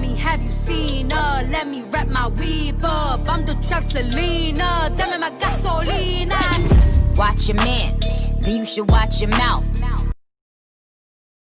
me, have you seen her? Let me wrap my weave up. I'm the trap Selena, dame my gasolina. Watch your man, then you should watch your mouth.